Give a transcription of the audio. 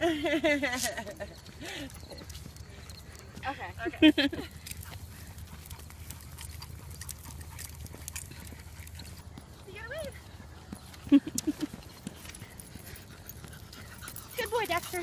Okay. Okay. You gotta. Good boy, Dexter.